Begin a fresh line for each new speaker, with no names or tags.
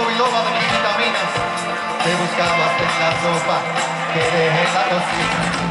tu biloba de vitaminas. Te buscaba en la sopa que dejé en la cocina.